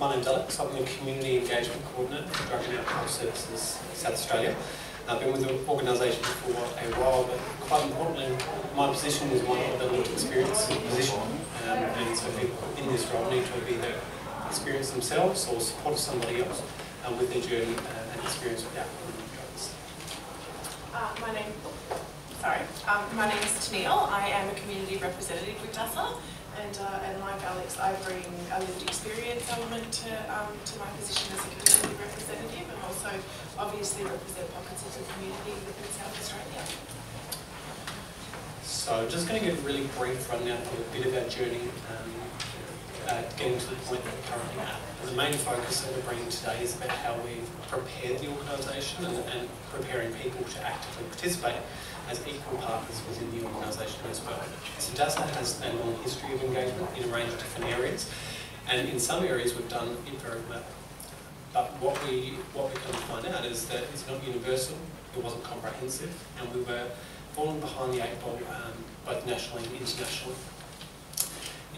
my name's Alex. I'm the Community Engagement Coordinator for Drug and Alcohol Services South Australia. I've been with the organisation for a while, but quite importantly, my position is one of the lived experience position. Um, and so people in this role need to be the experience themselves or support somebody else um, with their journey uh, and experience with alcohol and drugs. Uh, my name, sorry, um, my name is Tenille. I am a community representative with DASSA, and uh, and like Alex, I bring a lived experience element to um, to my position as a community representative, and also obviously represent pockets of the community within South Australia. So I'm just going to give a really brief rundown of a bit of our journey um, uh, getting to the point that we're currently at. And the main focus that we're bringing today is about how we've prepared the organisation and, and preparing people to actively participate as equal partners within the organisation as well. So DASSA has a long history of engagement in a range of different areas, and in some areas we've done it very well. But what we what we come to find out is that it's not universal, it wasn't comprehensive, and we were falling behind the eight ball um, both nationally and internationally.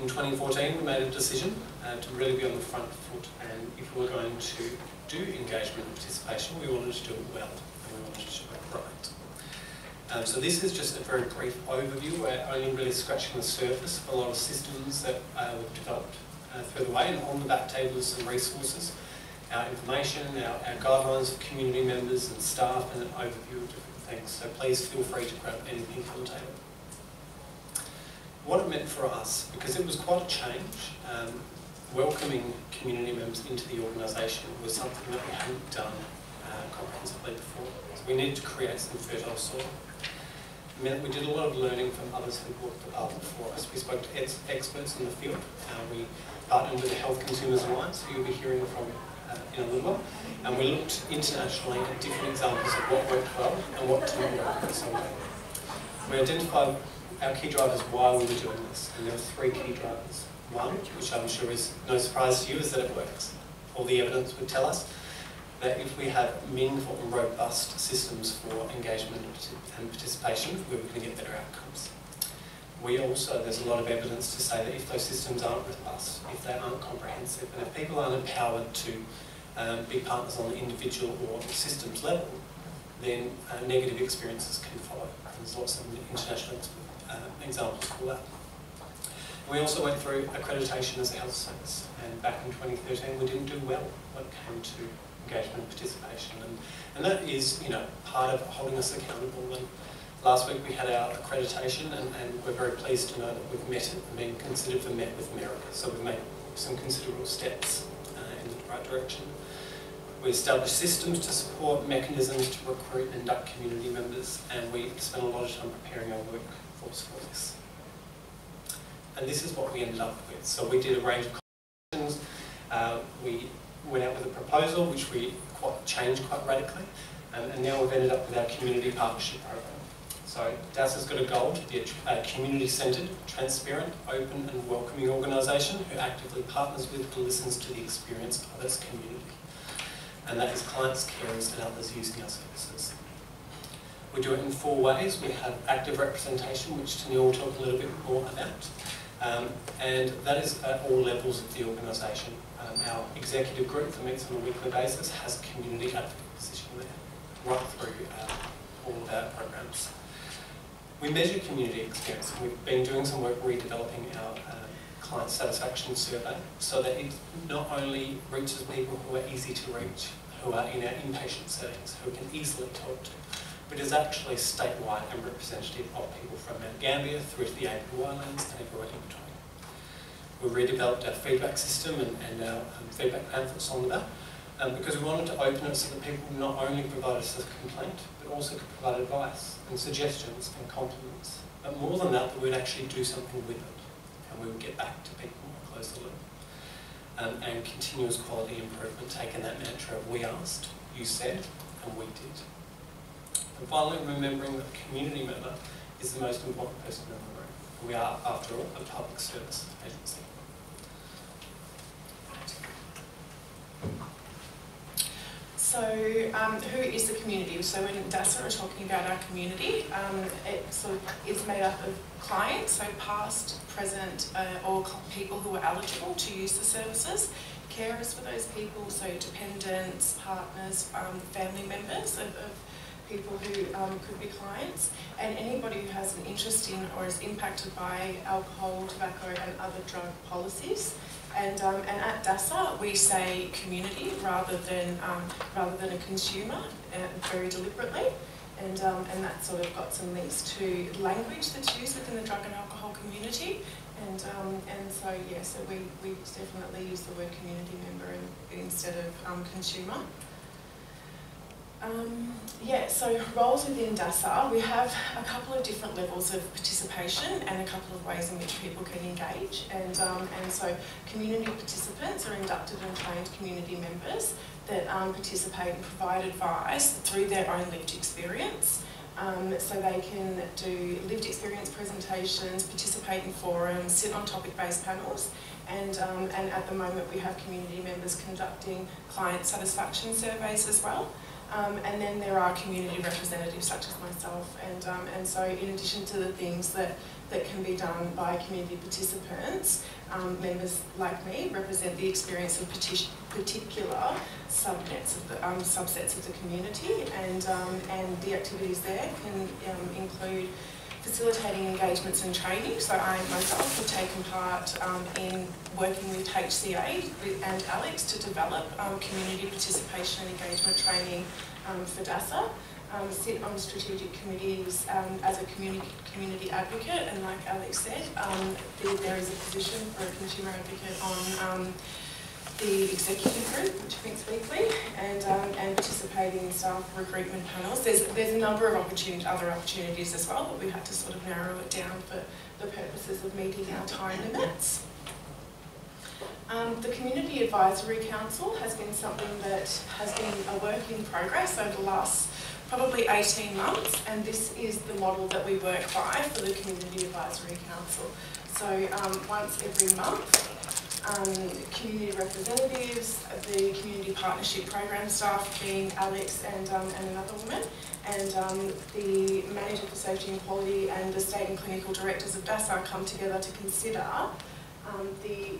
In 2014, we made a decision uh, to really be on the front foot, and if we were going to do engagement and participation, we wanted to do it well, and we wanted to do it right. Um, so this is just a very brief overview. We're only really scratching the surface of a lot of systems that uh, we've developed uh, through the way, and on the back table is some resources, our information, our, our guidelines for community members and staff, and an overview of different things. So please feel free to grab anything from the table what it meant for us, because it was quite a change, um, welcoming community members into the organisation was something that we hadn't done uh, comprehensively before. So we needed to create some fertile soil. Meant we did a lot of learning from others who worked the path before us. We spoke to ex experts in the field. Uh, we partnered with the Health Consumers Alliance, who you'll be hearing from uh, in a little while. And we looked internationally at different examples of what worked well and what didn't work. We identified our key drivers why we were doing this, and there were three key drivers. One, which I'm sure is no surprise to you, is that it works. All the evidence would tell us that if we have meaningful and robust systems for engagement and participation, we're going to get better outcomes. We also, there's a lot of evidence to say that if those systems aren't robust, if they aren't comprehensive, and if people aren't empowered to um, be partners on the individual or systems level, then uh, negative experiences can follow. There's lots of international uh, examples for that. We also went through accreditation as a health service, and back in 2013 we didn't do well when it came to engagement and participation, and, and that is, you know, part of holding us accountable. And last week we had our accreditation, and, and we're very pleased to know that we've met it and been considered for Met with Merit. So we've made some considerable steps uh, in the right direction. We established systems to support mechanisms to recruit and induct community members, and we spent a lot of time preparing our work for this. And this is what we ended up with. So we did a range of conversations. Uh, we went out with a proposal which we quite changed quite radically. And, now we've ended up with our community partnership program. So DAS has got a goal to be a, a community-centred, transparent, open and welcoming organisation who actively partners with and listens to the experience of its community. And that is clients, carers and others using our services. We do it in four ways. We have active representation, which Tanya will talk a little bit more about. Um, and that is at all levels of the organisation. Um, our executive group that meets on a weekly basis has a community advocate position there, right through uh, all of our programs. We measure community experience. We've been doing some work redeveloping our uh, client satisfaction survey so that it not only reaches people who are easy to reach, who are in our inpatient settings, who can easily talk to, but is actually statewide and representative of people from Mount Gambier through to the APY Lands and everywhere in between. We redeveloped our feedback system and, and our um, feedback pamphlets on that um, because we wanted to open it so that people not only provide us a complaint, but also could provide advice and suggestions and compliments. But more than that, that we'd actually do something with it and we would get back to people more close the loop. Um, and continuous quality improvement, taking that mantra of we asked, you said, and we did. And finally, remembering that the community member is the most important person in the room. We are, after all, a public service agency. So, um, who is the community? So, when DASSA are talking about our community, um, it sort of is made up of clients, so past, present, uh, or people who are eligible to use the services. carers for those people, so dependents, partners, um, family members of, of people who um, could be clients, and anybody who has an interest in or is impacted by alcohol, tobacco, and other drug policies. And, um, and at DASSA, we say community rather than, um, rather than a consumer, uh, very deliberately. And, um, and that sort of got some links to language that's used within the drug and alcohol community. And, um, and so, yeah, so we, we definitely use the word community member in, instead of um, consumer. Um, yeah, so roles within DASSA, we have a couple of different levels of participation and a couple of ways in which people can engage. And, um, and so community participants are inducted and trained community members that um, participate and provide advice through their own lived experience. Um, so they can do lived experience presentations, participate in forums, sit on topic-based panels, and, um, and at the moment we have community members conducting client satisfaction surveys as well. Um, and then there are community representatives such as myself and, um, and so in addition to the things that, that can be done by community participants, um, members like me represent the experience of particular subnets of the, um, subsets of the community and, um, and the activities there can um, include facilitating engagements and training. So I myself have taken part um, in working with HCA and Alex to develop um, community participation and engagement training um, for DASSA. Um, sit on strategic committees um, as a community community advocate and like Alex said, um, there, there is a position for a consumer advocate on the executive group, which meets weekly, and, um, and participating in staff recruitment panels. There's, there's a number of opportunities, other opportunities as well, but we had to sort of narrow it down for the purposes of meeting our time limits. Um, the Community Advisory Council has been something that has been a work in progress over the last probably 18 months and this is the model that we work by for the Community Advisory Council. So um, once every month um, community representatives, the community partnership program staff being Alex and, um, and another woman, and um, the manager for safety and quality and the state and clinical directors of DASSA come together to consider um, the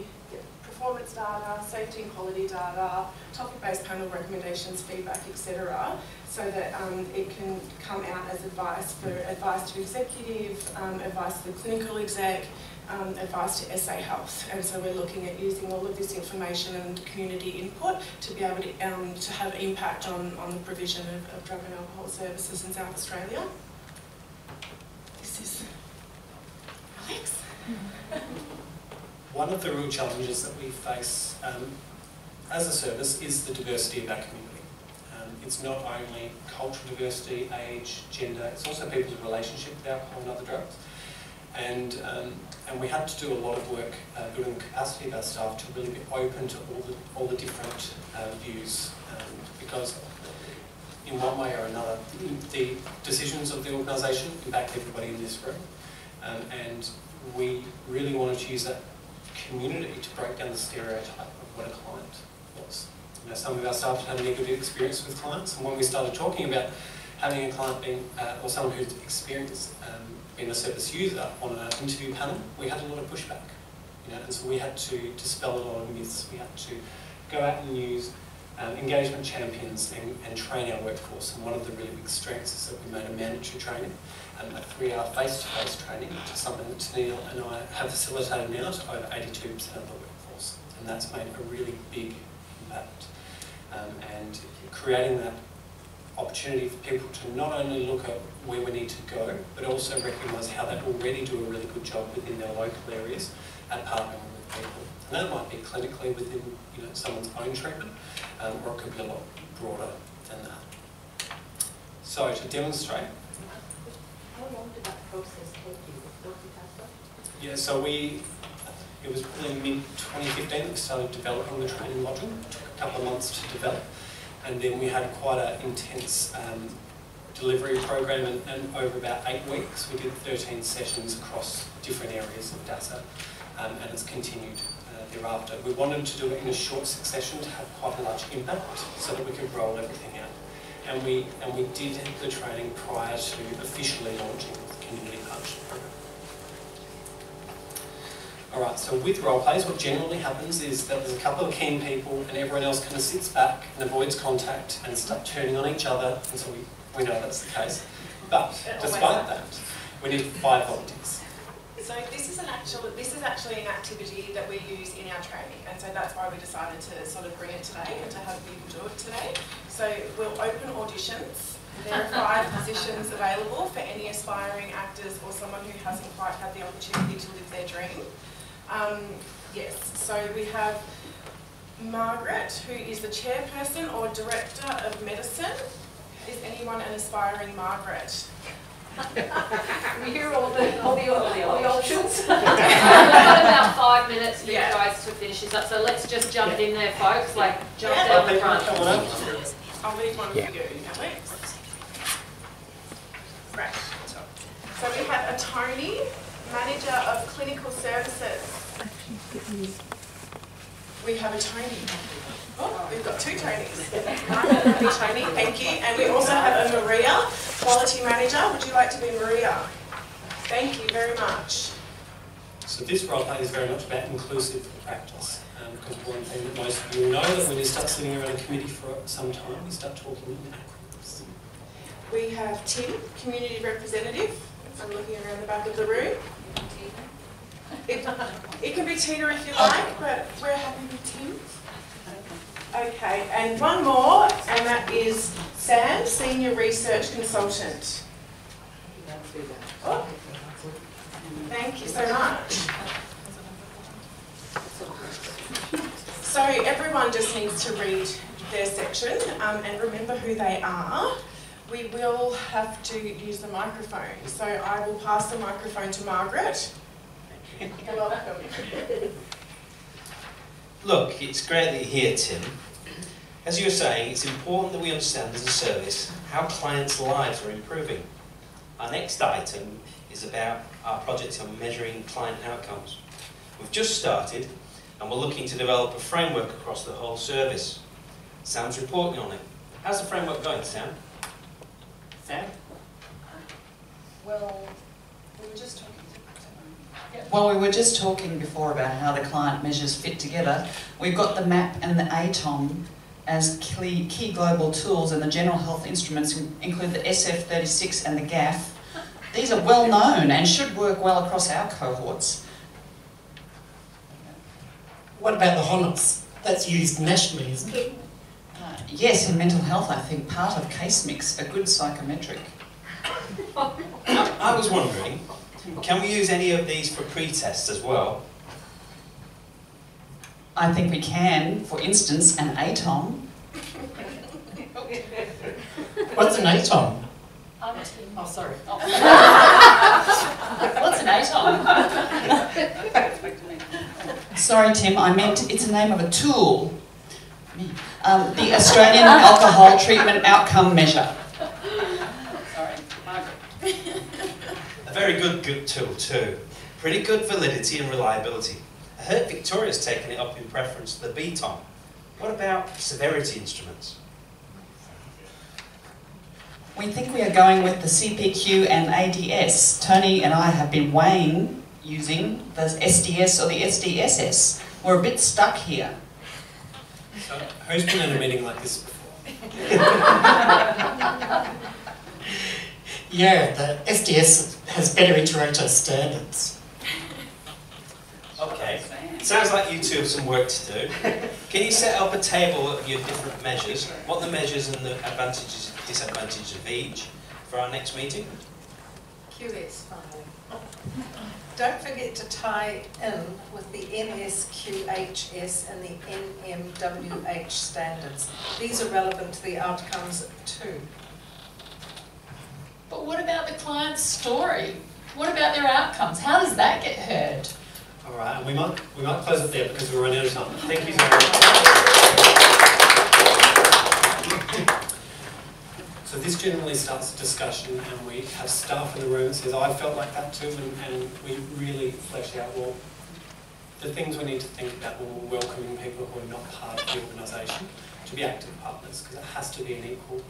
performance data, safety and quality data, topic-based panel recommendations, feedback, etc., so that um, it can come out as advice for advice to executive, um, advice to the clinical exec, um, advice to SA Health. And so we're looking at using all of this information and community input to be able to, um, to have impact on, on the provision of, of drug and alcohol services in South Australia. This is Alex. One of the real challenges that we face um, as a service is the diversity of our community. Um, it's not only cultural diversity, age, gender, it's also people's relationship with alcohol and other drugs. And, um, and we had to do a lot of work uh, building the capacity of our staff to really be open to all the, all the different uh, views um, because in one way or another, the decisions of the organisation impact everybody in this room. Um, and we really wanted to use that community to break down the stereotype of what a client was. You know, some of our staff had a negative experience with clients, and when we started talking about having a client being, uh, or someone who's experienced um, being a service user on an interview panel, we had a lot of pushback. You know, and so we had to dispel a lot of myths. We had to go out and use um, engagement champions and, and, train our workforce. And one of the really big strengths is that we made a mandatory training, um, a three-hour face-to-face training, which is something that Tenille and I have facilitated now to over 82% of the workforce. And that's made a really big impact. Um, and creating that opportunity for people to not only look at where we need to go, but also recognise how they already do a really good job within their local areas at partnering with people. And that might be clinically within you know, someone's own treatment, um, or it could be a lot broader than that. So to demonstrate. How long did that process take you? Yeah, so we, it was probably mid-2015 that we started developing the training module. It took a couple of months to develop and then we had quite an intense um, delivery program and, and, over about eight weeks we did 13 sessions across different areas of DASSA um, and it's continued uh, thereafter. We wanted to do it in a short succession to have quite a large impact so that we could roll everything out. And we, and we did the training prior to officially launching the Community Partnership Program. Alright, so with role plays, what generally happens is that there's a couple of keen people and everyone else kind of sits back and avoids contact and start turning on each other, and so we, we know that's the case. But oh despite that, we need five volunteers. So this is an actual, this is actually an activity that we use in our training, and so that's why we decided to sort of bring it today and to have people do it today. So we'll open auditions. There are five positions available for any aspiring actors or someone who hasn't quite had the opportunity to live their dream. Um, yes, so we have Margaret, who is the chairperson or director of medicine. Is anyone an aspiring Margaret? We hear all the, all the, all the options. We've got about five minutes for you guys to finish this up, so let's just jump in there, folks, like, jump Yeah. down the front. come on up. I'll leave one for you, Alex. Right. So we have a Tony, Manager of Clinical Services. We have a Tony. Oh, we've got two Tonys. Happy Tony, thank you. And we also have a Maria, Quality Manager. Would you like to be Maria? Thank you very much. So this role play is very much about inclusive practice. Um, because one thing that most of you will know that when you start sitting around a committee for some time, you start talking in acronyms. We have Tim, Community Representative. I'm looking around the back of the room. It, it can be Tina if you like, but we're happy with Tim. Okay, and one more, and that is Sam, Senior Research Consultant. Oh, Thank you so much. So everyone just needs to read their section um, and remember who they are. We will have to use the microphone, so I will pass the microphone to Margaret. You're welcome. Look, it's great that you're here, Tim. As you were saying, it's important that we understand as a service how clients' lives are improving. Our next item is about our project on measuring client outcomes. We've just started and we're looking to develop a framework across the whole service. Sam's reporting on it. How's the framework going, Sam? Sam? Well, we were just talking. Well, we were just talking before about how the client measures fit together. We've got the MAP and the ATOM as key, key global tools, and the general health instruments include the SF36 and the GAF. These are well known and should work well across our cohorts. What about the HONOS? That's used nationally, isn't it? Uh, yes, in mental health, I think part of case mix, a good psychometric. I was wondering, can we use any of these for pre-tests as well? I think we can, for instance, an ATOM. What's an ATOM? Oh, sorry. What's an ATOM? sorry, Tim, I meant it's the name of a tool. Um, the Australian Alcohol Treatment Outcome Measure. Sorry, Margaret. A very good, good tool too. Pretty good validity and reliability. I heard Victoria's taken it up in preference to the BTOM. What about severity instruments? We think we are going with the CPQ and ADS. Tony and I have been weighing using the SDS or the SDSS. We're a bit stuck here. So who's been in a meeting like this before? Yeah, the SDS has better inter-rater standards. Okay. Sounds like you two have some work to do. Can you set up a table of your different measures? What are the measures and the advantages and disadvantages of each for our next meeting? QS finally. Don't forget to tie in with the NSQHS and the NMWH standards. These are relevant to the outcomes too. But what about the client's story? What about their outcomes? How does that get heard? All right, and we might, we might close it there because we're running out of time. Thank you so much. So this generally starts a discussion and we have staff in the room that says, I felt like that too, and, and we really flesh out, well, the things we need to think about when we're welcoming people who are not part of the organisation to be active partners, because it has to be an equal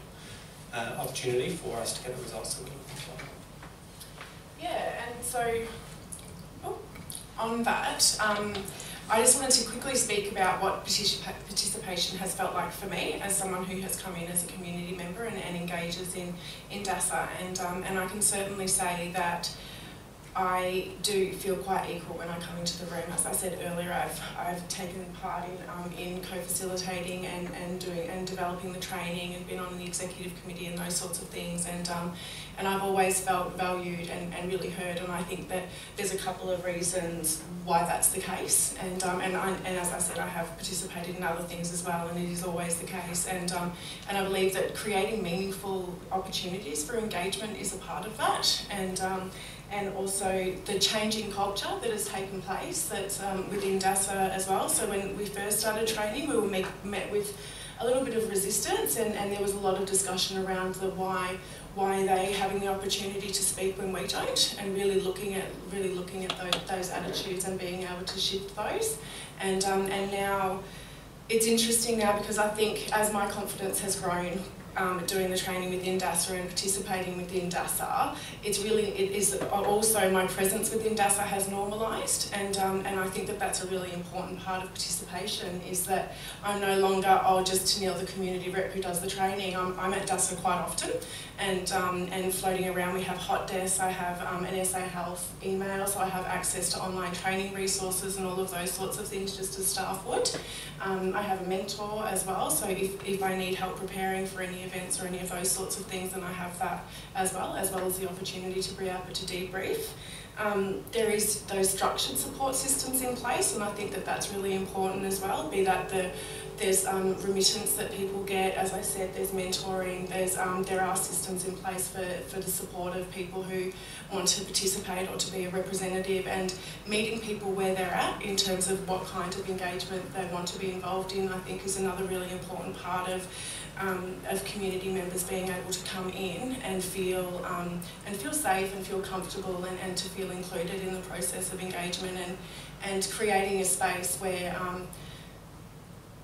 uh, opportunity for us to get the results that we're looking for. Yeah, and so, oh, on that, um, I just wanted to quickly speak about what participa- participation has felt like for me as someone who has come in as a community member and, and engages in, in DASSA. And, um, and I can certainly say that I do feel quite equal when I come into the room. As I said earlier, I've, I've taken part in, um, in co-facilitating and, and doing and developing the training and been on the executive committee and those sorts of things. And, um, and I've always felt valued and, and really heard. And I think that there's a couple of reasons why that's the case. And, um, and, I, and as I said, I have participated in other things as well, and it is always the case. And, um, and I believe that creating meaningful opportunities for engagement is a part of that. And, um, and also the changing culture that has taken place that's um, within DASSA as well. So when we first started training, we were met, met with a little bit of resistance and, and there was a lot of discussion around the why why are they having the opportunity to speak when we don't and really looking at really looking at those, those attitudes and being able to shift those and um, and now it's interesting now because I think as my confidence has grown um, doing the training within DASSA and participating within DASSA, it's really, it is also my presence within DASSA has normalised and, um, and I think that that's a really important part of participation is that I'm no longer, oh, just Neil, the community rep who does the training. I'm, I'm at DASSA quite often and, um, and floating around. We have hot desks, I have um, an SA Health email, so I have access to online training resources and all of those sorts of things just as staff would. Um, I have a mentor as well, so if, if I need help preparing for any events or any of those sorts of things, and I have that as well, as well as the opportunity to be able to debrief. Um, there is those structured support systems in place, and I think that that's really important as well. Be that the there's um, remittance that people get, as I said, there's mentoring, there's um, there are systems in place for, for the support of people who want to participate or to be a representative and meeting people where they're at in terms of what kind of engagement they want to be involved in, I think is another really important part of um, of community members being able to come in and feel um, and feel safe and feel comfortable and, and to feel included in the process of engagement and and creating a space where um,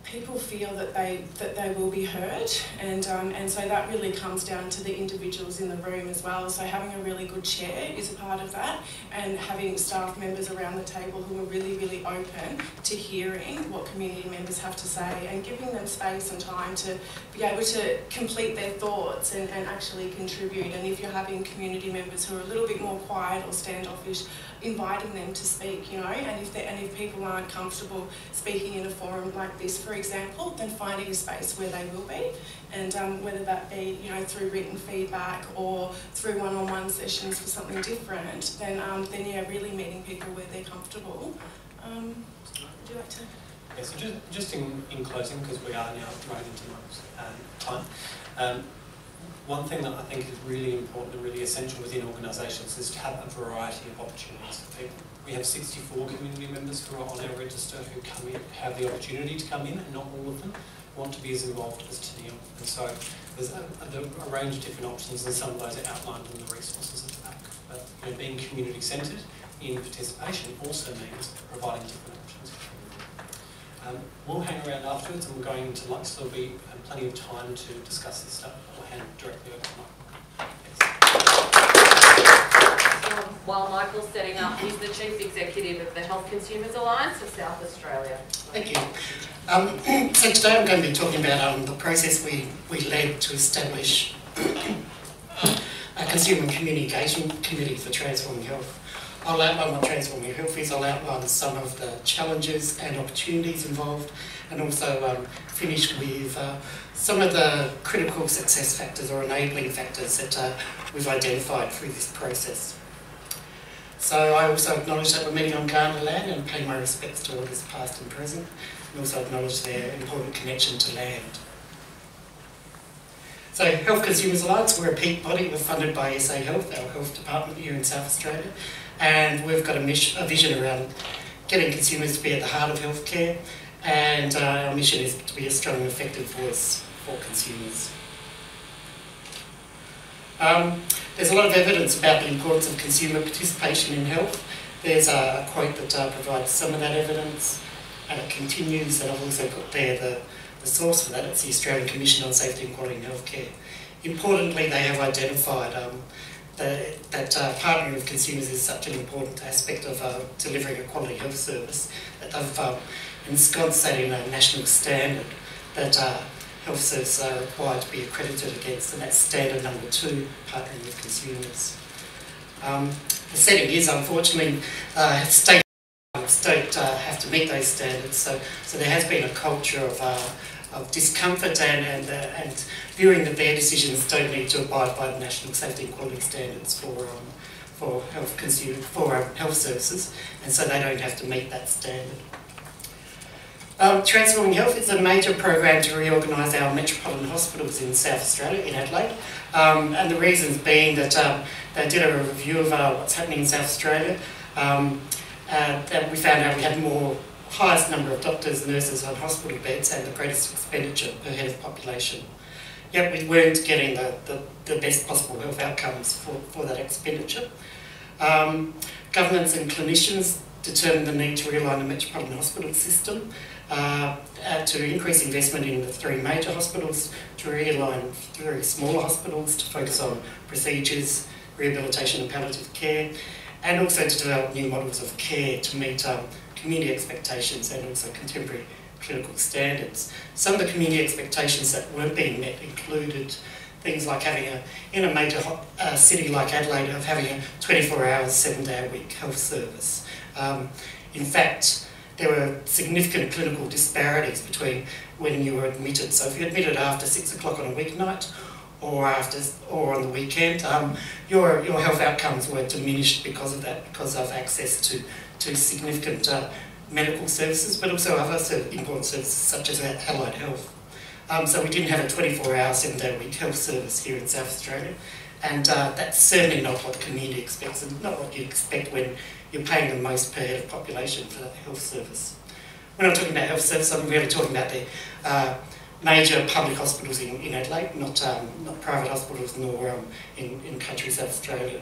people feel that they that they will be heard and um, and so that really comes down to the individuals in the room as well. So having a really good chair is a part of that and having staff members around the table who are really really open to hearing what community members have to say and giving them space and time to be able to complete their thoughts and, and actually contribute. And if you're having community members who are a little bit more quiet or standoffish inviting them to speak, you know, and if, and if people aren't comfortable speaking in a forum like this, for example, then finding a space where they will be, and um, whether that be, you know, through written feedback or through one-on-one sessions for something different, then, um, then yeah, really meeting people where they're comfortable. Um, would you like to? Yeah, so just, just in, in closing, because we are now running into um, time, um, one thing that I think is really important and really essential within organisations is to have a variety of opportunities for people. We have 64 community members who are on our register who come in, have the opportunity to come in, and not all of them want to be as involved as Tenille. And so there's a, a, a, range of different options, and some of those are outlined in the resources at the back. But you know, being community-centred in participation also means providing different options. Um, we'll hang around afterwards, and we're going into lunch, so there'll be um, plenty of time to discuss this stuff or hand directly over to Um, while Michael's setting up, he's the Chief Executive of the Health Consumers Alliance of South Australia. Thank you. Um, so today I'm going to be talking about um, the process we, we led to establish a Consumer Communication Committee for Transforming Health. I'll outline what Transforming Health is, I'll outline some of the challenges and opportunities involved, and also um, finish with uh, some of the critical success factors or enabling factors that uh, we've identified through this process. So I also acknowledge that we're meeting on Kaurna land and pay my respects to all elders past and present, and also acknowledge their important connection to land. So Health Consumers Alliance, we're a peak body, we're funded by SA Health, our health department here in South Australia, and we've got a, mission, a vision around getting consumers to be at the heart of healthcare, and uh, our mission is to be a strong and effective voice for consumers. Um, there's a lot of evidence about the importance of consumer participation in health. There's a quote that uh, provides some of that evidence, and it continues, and I've also put there the, the source for that. It's the Australian Commission on Safety and Quality in Healthcare. Importantly, they have identified um, the, that uh, partnering with consumers is such an important aspect of uh, delivering a quality health service that they've um, ensconced that in a national standard that health services are required to be accredited against, and that's standard number two, partnering with consumers. Um, the setting is unfortunately uh, state state uh, have to meet those standards, so so there has been a culture of uh, of discomfort and and, uh, and viewing that their decisions don't need to abide by the national safety and quality standards for um, for health consumer for um, health services, and so they don't have to meet that standard. Um, Transforming Health is a major program to reorganise our metropolitan hospitals in South Australia, in Adelaide, um, and the reasons being that um, they did a review of uh, what's happening in South Australia, um, and we found out we had more highest number of doctors, and nurses on hospital beds and the greatest expenditure per head of population. Yet we weren't getting the, the, the best possible health outcomes for, for that expenditure. Um, governments and clinicians determined the need to realign the metropolitan hospital system uh, uh, to increase investment in the three major hospitals, to realign three smaller hospitals to focus on procedures, rehabilitation and palliative care, and also to develop new models of care to meet um, community expectations and also contemporary clinical standards. Some of the community expectations that weren't being met included things like having a, in a major uh, city like Adelaide, of having a 24 hours, seven day a week health service. Um, in fact, there were significant clinical disparities between when you were admitted. So if you're admitted after six o'clock on a weeknight or after or on the weekend, um, your your health outcomes were diminished because of that, because of access to to significant uh, medical services, but also other important services such as allied health. Um, so we didn't have a 24-hour, seven-day-a-week health service here in South Australia, and uh, that's certainly not what the community expects, and not what you expect when you're paying the most per head of population for that health service. When I'm talking about health service, I'm really talking about the uh, major public hospitals in, in Adelaide, not, um, not private hospitals nor um, in, in country South Australia.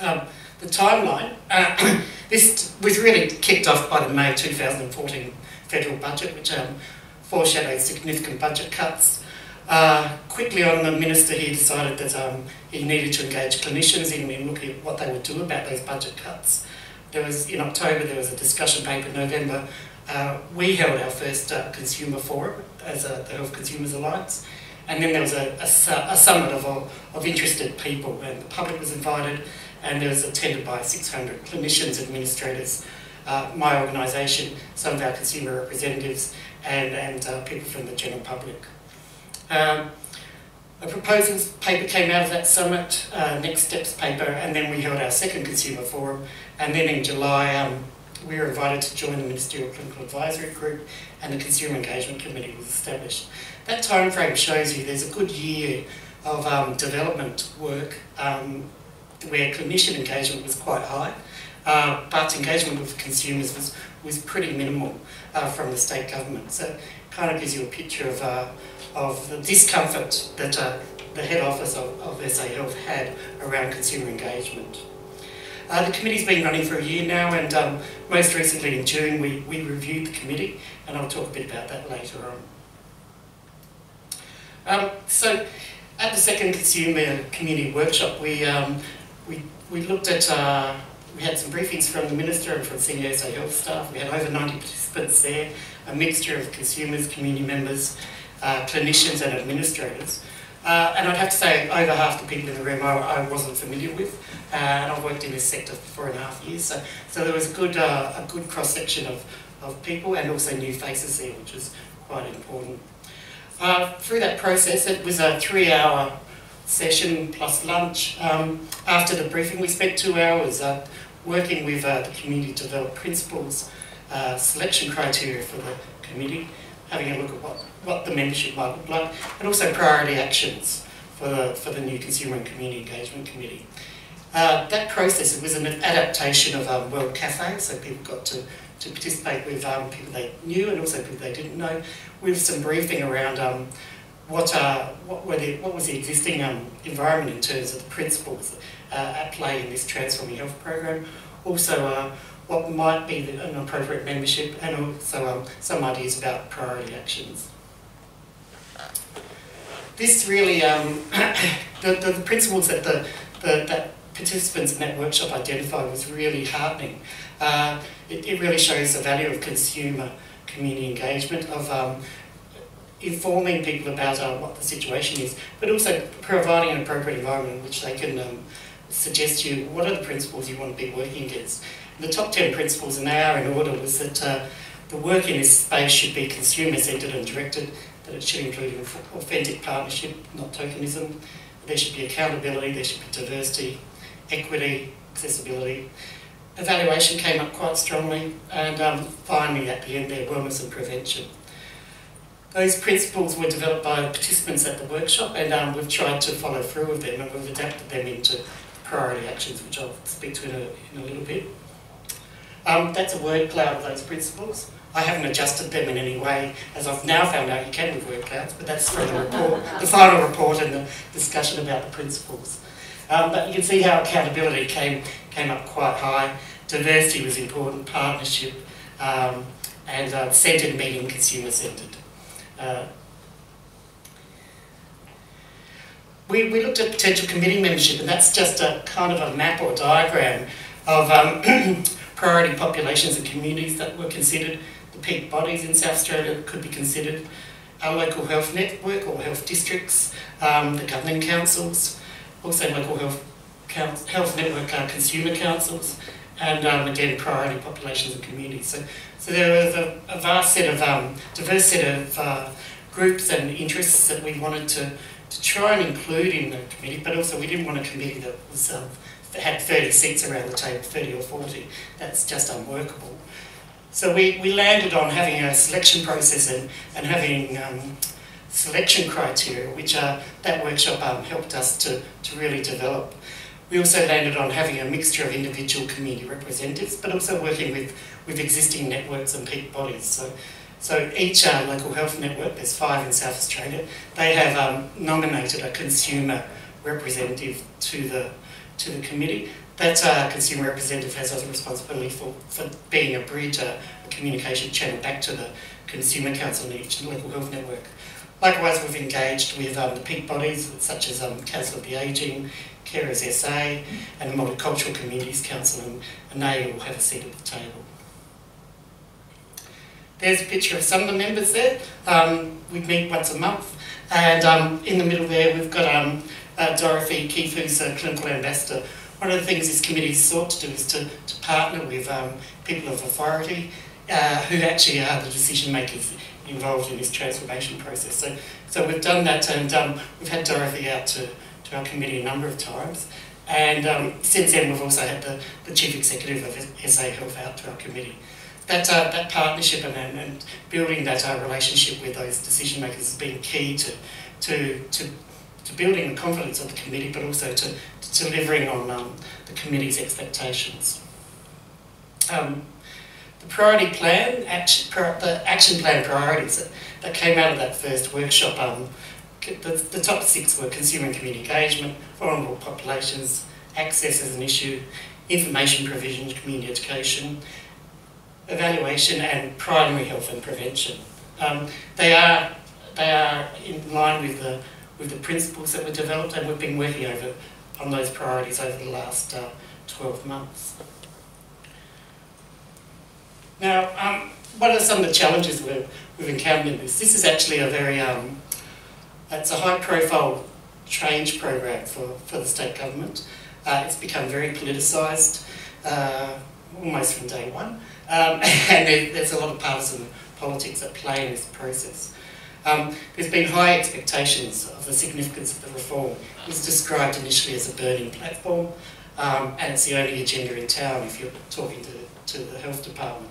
Um, the timeline, uh, this was really kicked off by the May 2014 federal budget, which um, foreshadowed significant budget cuts. Uh, quickly on, the minister he decided that um, he needed to engage clinicians in, in looking at what they would do about those budget cuts. There was, in October, there was a discussion paper. In November, uh, we held our first uh, consumer forum as a, the Health Consumers Alliance. And then there was a, a, a summit of, of interested people, and the public was invited, and it was attended by 600 clinicians, administrators, uh, my organisation, some of our consumer representatives, and, and uh, people from the general public. Um, a proposals paper came out of that summit, uh, next steps paper, and then we held our second consumer forum. And then in July, um, we were invited to join the Ministerial Clinical Advisory Group, and the Consumer Engagement Committee was established. That time frame shows you there's a good year of um, development work um, where clinician engagement was quite high, uh, but engagement with consumers was, was pretty minimal uh, from the state government. So it kind of gives you a picture of, uh, of the discomfort that uh, the head office of, of SA Health had around consumer engagement. Uh, the committee's been running for a year now and um, most recently in June we, we reviewed the committee and I'll talk a bit about that later on. Um, so at the second consumer community workshop we um, we, we looked at, uh, we had some briefings from the Minister and from senior SA Health staff. We had over 90 participants there, a mixture of consumers, community members, uh, clinicians and administrators. Uh, and I'd have to say over half the people in the room I, I wasn't familiar with, uh, and I've worked in this sector for four and a half years, so, so there was a good, uh, a good cross-section of, of people and also new faces here, which was quite important. Uh, through that process, it was a three-hour session plus lunch. Um, after the briefing, we spent two hours uh, working with the community to develop principles, selection criteria for the committee, having a look at what, what the membership might look like, and also priority actions for the, for the new Consumer and Community Engagement Committee. Uh, that process was an adaptation of um, World Cafe, so people got to, to participate with um, people they knew and also people they didn't know, with some briefing around um, what, uh, what, were the, what was the existing um, environment in terms of the principles uh, at play in this Transforming Health program. Also, uh, what might be an appropriate membership and also um, some ideas about priority actions. This really, um, the, the, the, principles that, the, the, that participants in that workshop identified was really heartening. Uh, it, it really shows the value of consumer community engagement, of um, informing people about uh, what the situation is, but also providing an appropriate environment in which they can um, suggest to you what are the principles you want to be working against. The top 10 principles, and they are in order, was that uh, the work in this space should be consumer-centred and directed, that it should include an authentic partnership, not tokenism. There should be accountability, there should be diversity, equity, accessibility. Evaluation came up quite strongly, and um, finally at the end there, wellness and prevention. Those principles were developed by participants at the workshop, and um, we've tried to follow through with them, and we've adapted them into priority actions, which I'll speak to in a, in a little bit. Um, that's a word cloud of those principles. I haven't adjusted them in any way, as I've now found out you can with word clouds, but that's from the report, the final report and the discussion about the principles. Um, but you can see how accountability came, came up quite high. Diversity was important, partnership, um, and uh, centred meeting consumer-centred. Uh, we, we looked at potential committee membership, and that's just a kind of a map or diagram of um, priority populations and communities that were considered. The peak bodies in South Australia could be considered. Our local health network or health districts, um, the governing councils, also local health, health network uh, consumer councils, and um, again priority populations and communities. So, so there was a, a vast set of, um, diverse set of uh, groups and interests that we wanted to, to try and include in the committee, but also we didn't want a committee that was um, had 30 seats around the table, 30 or 40. That's just unworkable. So we, we landed on having a selection process and, and having um, selection criteria, which uh, that workshop um, helped us to, to really develop. We also landed on having a mixture of individual community representatives, but also working with, with existing networks and peak bodies. So, so each uh, local health network, there's five in South Australia, they have um, nominated a consumer representative to the to the committee. That uh, consumer representative has a responsibility for, for being a bridge, a, communication channel back to the Consumer Council and each local health network. Likewise, we've engaged with um, the peak bodies such as um, Council of the Ageing, Carers SA, and the Multicultural Communities Council, and, and they will have a seat at the table. There's a picture of some of the members there. Um, we meet once a month, and um, in the middle there we've got um, uh, Dorothy Keefe, who's a clinical ambassador, one of the things this committee sought to do is to, to partner with um, people of authority uh, who actually are the decision makers involved in this transformation process. So, so we've done that and um, we've had Dorothy out to, to our committee a number of times. And um, since then, we've also had the, the Chief Executive of SA Health out to our committee. That, uh, that partnership and, and building that uh, relationship with those decision makers has been key to, to, to to building the confidence of the committee, but also to, to delivering on um, the committee's expectations. Um, the priority plan, action, the action plan priorities that, that came out of that first workshop, um, the, the top six were consumer and community engagement, vulnerable populations, access as an issue, information provision, community education, evaluation and primary health and prevention. Um, they are they are in line with the with the principles that were developed, and we've been working over on those priorities over the last uh, 12 months. Now, um, what are some of the challenges we've, we've encountered in this? This is actually a very, um, it's a high profile change program for, for the state government. Uh, it's become very politicised, uh, almost from day one, um, and there, there's a lot of partisan politics at play in this process. Um, there's been high expectations of the significance of the reform. It was described initially as a burning platform, um, and it's the only agenda in town if you're talking to, to the health department.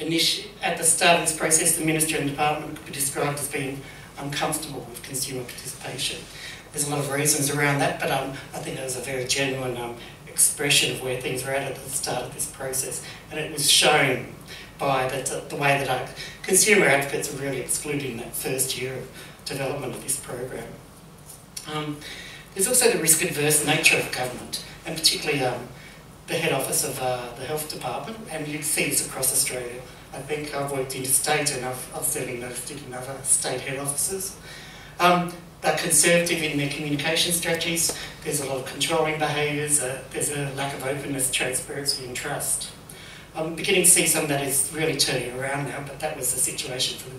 Initi at the start of this process, the minister and department could be described as being uncomfortable with consumer participation. There's a lot of reasons around that, but um, I think it was a very genuine um, expression of where things were at at the start of this process, and it was shown by the, the way that our consumer advocates are really excluding that first year of development of this program. Um, there's also the risk-adverse nature of government, and particularly um, the head office of uh, the health department, and you see this across Australia. I think I've worked interstate and I've, I've certainly noticed it in other state head offices. Um, they're conservative in their communication strategies. There's a lot of controlling behaviours. Uh, there's a lack of openness, transparency, and trust. I'm beginning to see some that is really turning around now, but that was the situation for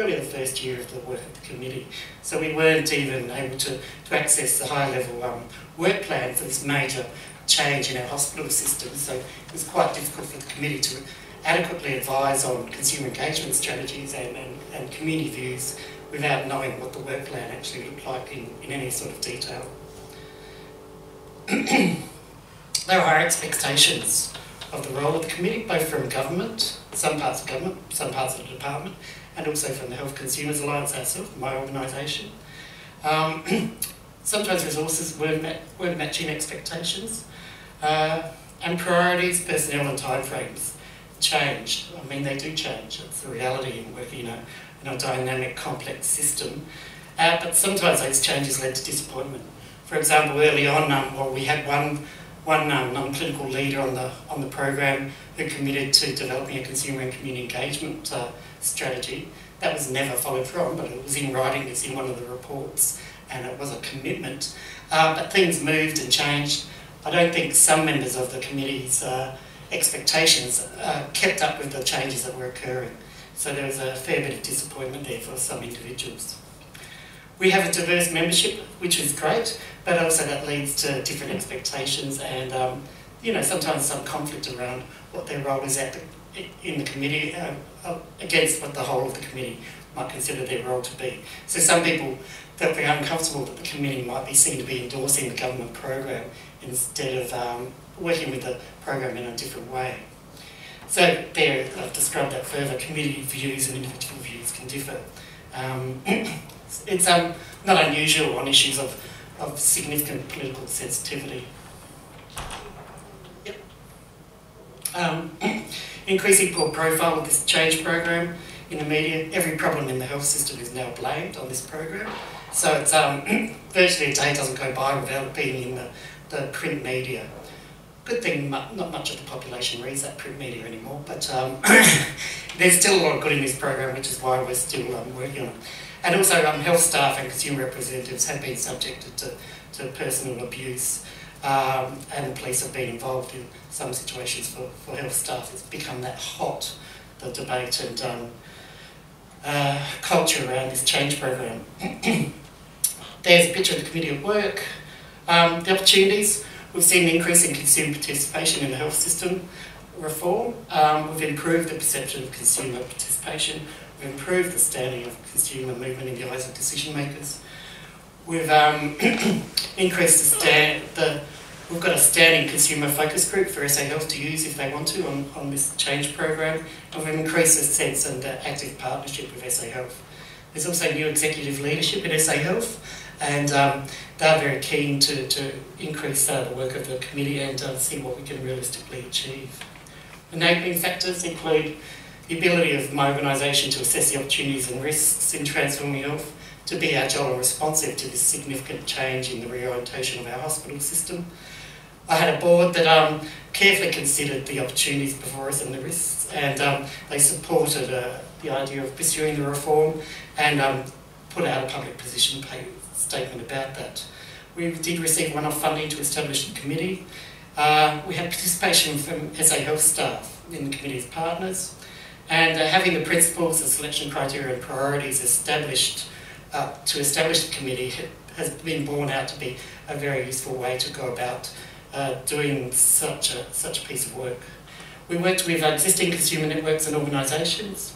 really the first year of the work of the committee. So we weren't even able to, to access the high level um, work plan for this major change in our hospital system. So it was quite difficult for the committee to adequately advise on consumer engagement strategies and, and, and community views without knowing what the work plan actually looked like in, in any sort of detail. there are expectations of the role of the committee, both from government, some parts of government, some parts of the department, and also from the Health Consumers Alliance ourselves, my organisation. Um, sometimes resources weren't, met, weren't matching expectations, uh, and priorities, personnel and timeframes changed. I mean, they do change. It's the reality in working in a, in a dynamic, complex system. Uh, but sometimes those changes led to disappointment. For example, early on, um, well, we had one one um, non-clinical leader on the on the program who committed to developing a consumer and community engagement uh, strategy. That was never followed through on, but it was in writing. It's in one of the reports, and it was a commitment. Uh, but things moved and changed. I don't think some members of the committee's uh, expectations uh, kept up with the changes that were occurring. So there was a fair bit of disappointment there for some individuals. We have a diverse membership, which is great, but also that leads to different expectations and, um, you know, sometimes some conflict around what their role is at the, in the committee uh, uh, against what the whole of the committee might consider their role to be. So some people felt very uncomfortable that the committee might be seen to be endorsing the government program instead of um, working with the program in a different way. So there, I've described that further. Committee views and individual views can differ. Um, it's um, not unusual on issues of, of significant political sensitivity. Yep. Um, increasing poor profile with this change program in the media. Every problem in the health system is now blamed on this program. So it's um, virtually a day doesn't go by without being in the, the print media. Good thing not much of the population reads that print media anymore, but um, there's still a lot of good in this program, which is why we're still um, working on it. And also um, health staff and consumer representatives have been subjected to, to personal abuse um, and the police have been involved in some situations for, for health staff. It's become that hot, the debate and um, uh, culture around this change program. There's a picture of the Committee of Work. Um, the opportunities, we've seen an increase in consumer participation in the health system reform. Um, we've improved the perception of consumer participation improved the standing of consumer movement in the eyes of decision makers. We've um, increased the stand, the, we've got a standing consumer focus group for SA Health to use if they want to on, on this change program, and we've increased the sense and the active partnership with SA Health. There's also new executive leadership at SA Health, and um, they're very keen to, to increase uh, the work of the committee and uh, see what we can realistically achieve. Enabling factors include the ability of my organisation to assess the opportunities and risks in transforming health, to be agile and responsive to this significant change in the reorientation of our hospital system. I had a board that um, carefully considered the opportunities before us and the risks, and um, they supported uh, the idea of pursuing the reform and um, put out a public position statement about that. We did receive one-off funding to establish a committee. Uh, we had participation from SA Health staff in the committee's partners. And uh, having the principles, the selection criteria and priorities established uh, to establish the committee has been borne out to be a very useful way to go about uh, doing such a, such a piece of work. We worked with existing consumer networks and organisations.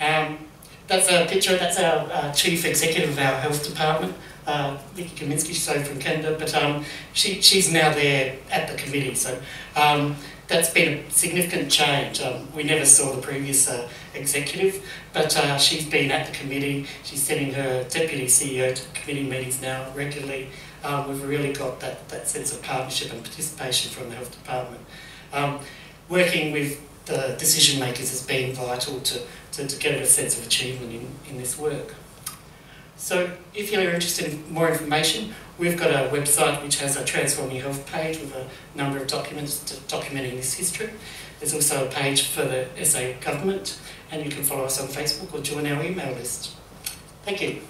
Um, that's a picture, that's our uh, chief executive of our health department, uh, Vickie Kaminski, she's from Canada, but um, she, she's now there at the committee. So um, that's been a significant change. Um, we never saw the previous uh, executive, but uh, she's been at the committee. She's sending her deputy CEO to committee meetings now regularly. Um, we've really got that, that sense of partnership and participation from the health department. Um, working with the decision makers has been vital to, to, to get a sense of achievement in, in this work. So if you're interested in more information, we've got a website which has a Transforming Health page with a number of documents documenting this history. There's also a page for the SA government, and you can follow us on Facebook or join our email list. Thank you.